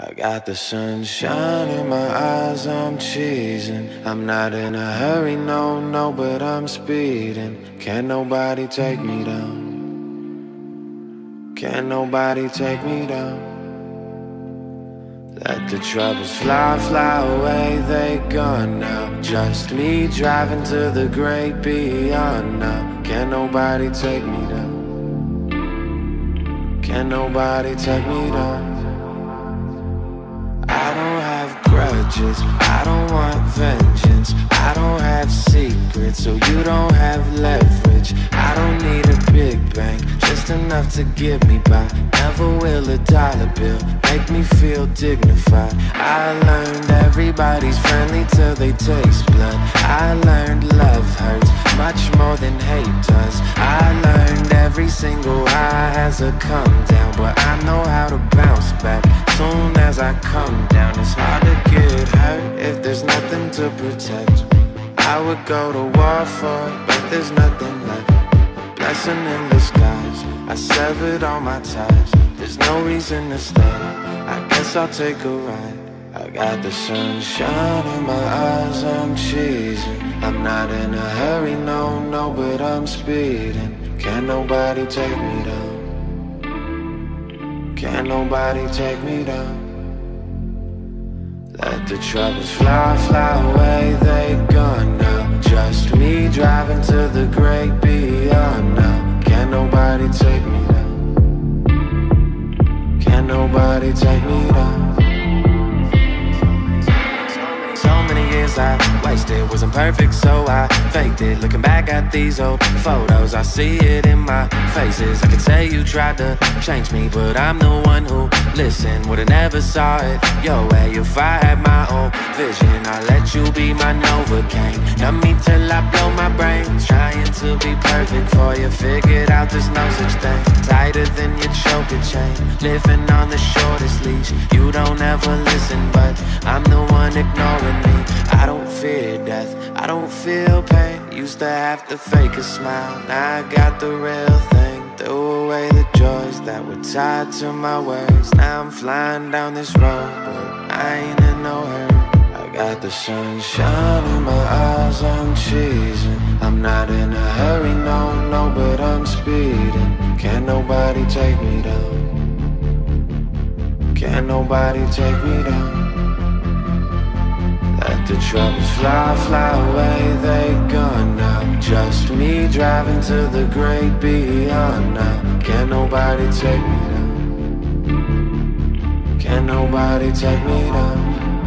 I got the sunshine in my eyes, I'm cheesing. I'm not in a hurry, no, no, but I'm speeding. Can't nobody take me down. Can't nobody take me down. Let the troubles fly, fly away, they gone now. Just me driving to the great beyond now. Can't nobody take me down. Can't nobody take me down. I don't want vengeance. I don't have secrets, so you don't have leverage. I don't need a big bang, just enough to get me by. Never will a dollar bill make me feel dignified. I learned everybody's friendly till they taste blood. I learned love hurts much more than hate does. I learned every single high has a come down, but I know how to bounce back soon as I come down. It's hard to get hurt if there's nothing to protect. I would go to war for it, but there's nothing left. Blessing in disguise, I severed all my ties. There's no reason to stay. I guess I'll take a ride. I got the sunshine in my eyes, I'm cheesing. I'm not in a hurry, no, no, but I'm speeding. Can't nobody take me down. Can't nobody take me down. Let the troubles fly, fly away, they gone now. Just me driving to the great beyond now. Can't nobody take me down. Can't nobody take me down. I wasted, wasn't perfect, so I faked it. Looking back at these old photos, I see it in my faces. I could say you tried to change me, but I'm the one who listened. Would've never saw it your way if I had my own vision. I let you be my Novocaine. Numb me till I to be perfect for you. Figured out there's no such thing. Tighter than your choker chain. Living on the shortest leash. You don't ever listen, but I'm the one ignoring me. I don't fear death. I don't feel pain. Used to have to fake a smile. Now I got the real thing. Threw away the joys that were tied to my words. Now I'm flying down this road, but I ain't in no hurry. Got the sunshine in my eyes, I'm cheesing. I'm not in a hurry, no, no, but I'm speeding. Can't nobody take me down. Can't nobody take me down. Let the troubles fly, fly away, they gone now. Just me driving to the great beyond now. Can't nobody take me down. Can't nobody take me down.